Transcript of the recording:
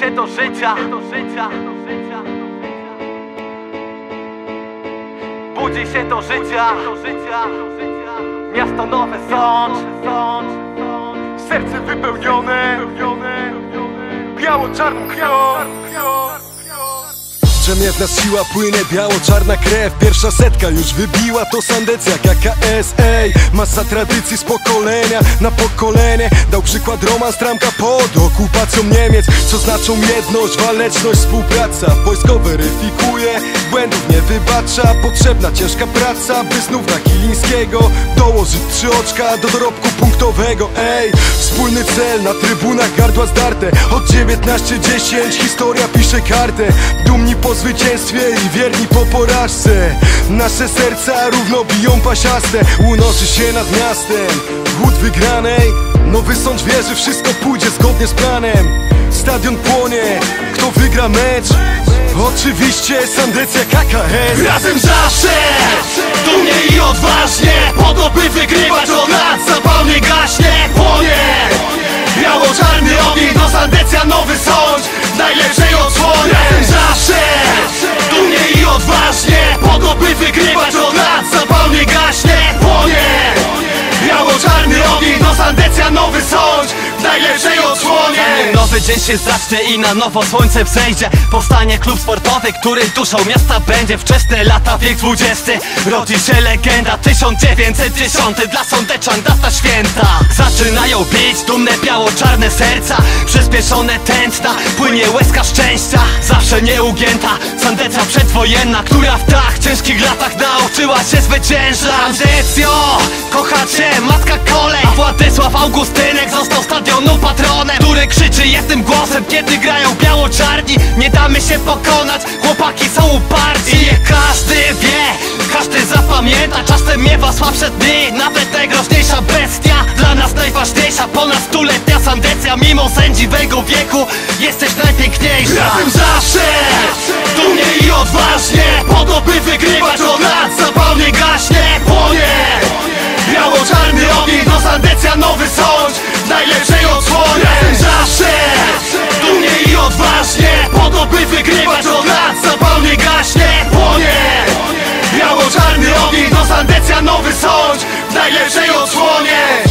się do życia. Budzi się do życia. Miasto nowe sąd Serce wypełnione. Biało-czarną krwią Mnie w nas siła płynie biało-czarna krew. Pierwsza setka już wybiła to Sandecja KKS Ej, masa tradycji z pokolenia na pokolenie. Dał przykład Roman Stramka pod okupacją Niemiec Co znaczą jedność, waleczność, współpraca. Wojsko weryfikuje, błędów nie wybacza. Potrzebna ciężka praca, by znów na Kilińskiego Dołożyć trzy oczka do dorobku punktowego. Ej, wspólny cel na trybunach gardła zdarte. Od 19.10 historia pisze kartę. Dumni po zwycięstwie i wierni po porażce. Nasze serca równo biją pasiaste Unosi się nad miastem. Głód wygranej Nowy sąd wie, że wszystko pójdzie zgodnie z planem. Stadion płonie Kto wygra mecz? Oczywiście Sandecja KKS Razem zawsze, dumnie i odważnie Po to by wygrywać od lat. Zapalnie gaśnie, płonie. Biało-czarny ogień to Sandecja nowy sąd Nowy dzień się zacznie i na nowo słońce wzejdzie. Powstanie klub sportowy, który duszą miasta będzie. Wczesne lata, wiek XX Rodzi się legenda 1910 Dla sądeczan data święta. Zaczynają bić dumne biało-czarne serca. Przyspieszone tętna, płynie łezka szczęścia. Zawsze nieugięta, sandeca przedwojenna Która w tak ciężkich latach nauczyła się zwyciężać Sandecjo, kocha cię matka kolej. Władysław Augustynek został stadionu patronem Krzyczy jestem głosem, kiedy grają biało-czarni? Nie damy się pokonać, chłopaki są uparci. I każdy wie, każdy zapamięta. Czasem miewa słabsze dni, nawet najgroźniejsza bestia. Dla nas najważniejsza, ponad stuletnia sandecja. Mimo sędziwego wieku, jesteś najpiękniejsza. Razem zawsze, dumnie i odważnie. Po to by wygrywać od lat Zapalnie gaśnie, płonie. Biało-czarny ogień to Sandecja nowy sąd. Najlepszej odsłonie wykrywacz od lat Zapalnie gaśnie, płonie. Biało-czarny ogień do sandecja nowy sądź W najlepszej odsłonie.